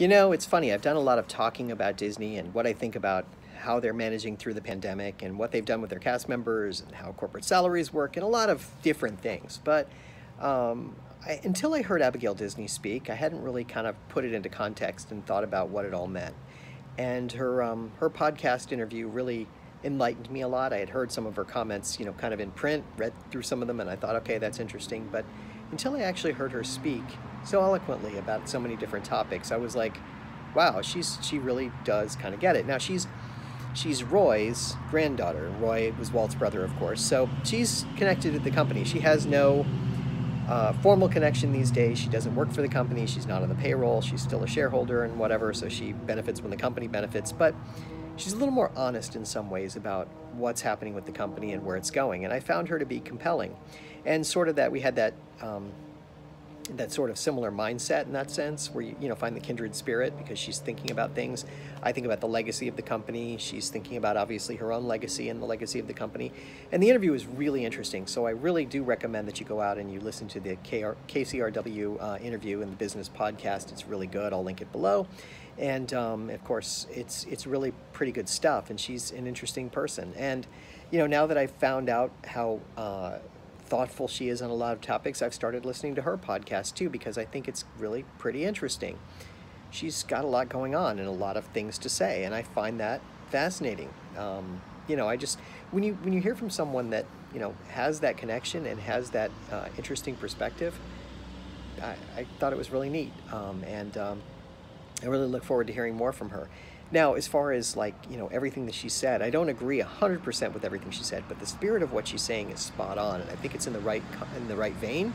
You know, it's funny. I've done a lot of talking about Disney and what I think about how they're managing through the pandemic and what they've done with their cast members and how corporate salaries work and a lot of different things. But um, I, until I heard Abigail Disney speak, I hadn't really kind of put it into context and thought about what it all meant. And her um, her podcast interview really enlightened me a lot. I had heard some of her comments, you know, kind of in print, read through some of them, and I thought, okay, that's interesting. But until I actually heard her speak so eloquently about so many different topics, I was like, wow, she's she really does kind of get it. Now she's she's Roy's granddaughter. Roy was Walt's brother, of course. So she's connected to the company. She has no uh, formal connection these days. She doesn't work for the company. She's not on the payroll. She's still a shareholder and whatever. So she benefits when the company benefits. But she's a little more honest in some ways about what's happening with the company and where it's going. And I found her to be compelling. And sort of that we had that um, that sort of similar mindset in that sense, where you, you know find the kindred spirit because she's thinking about things. I think about the legacy of the company. She's thinking about obviously her own legacy and the legacy of the company. And the interview is really interesting. So I really do recommend that you go out and you listen to the KR, KCRW uh, interview in the business podcast. It's really good. I'll link it below. And um, of course, it's it's really pretty good stuff. And she's an interesting person. And you know, now that I've found out how uh, thoughtful she is on a lot of topics, I've started listening to her podcast too because I think it's really pretty interesting. She's got a lot going on and a lot of things to say, and I find that fascinating. Um, you know, I just when you when you hear from someone that you know has that connection and has that uh, interesting perspective, I, I, thought it was really neat, um, and um, I really look forward to hearing more from her. Now, as far as like, you know, everything that she said, I don't agree 100% with everything she said, but the spirit of what she's saying is spot on, and I think it's in the right in the right vein.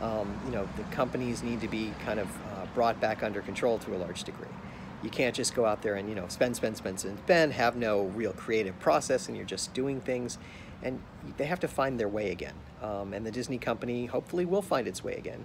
Um, you know, the companies need to be kind of uh, brought back under control to a large degree. You can't just go out there and, you know, spend, spend, spend, spend, spend, have no real creative process, and you're just doing things. And they have to find their way again. Um, and the Disney company hopefully will find its way again.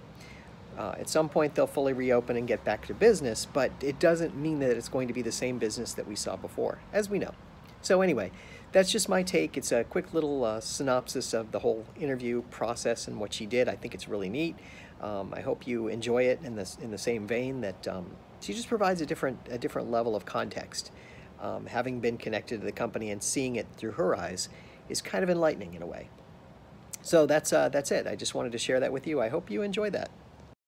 Uh, at some point, they'll fully reopen and get back to business, but it doesn't mean that it's going to be the same business that we saw before, as we know. So, anyway, that's just my take. It's a quick little uh, synopsis of the whole interview process and what she did. I think it's really neat. Um, I hope you enjoy it in the, in the same vein that um, she just provides a different, a different level of context. Um, having been connected to the company and seeing it through her eyes is kind of enlightening in a way. So that's, uh, that's it. I just wanted to share that with you. I hope you enjoy that.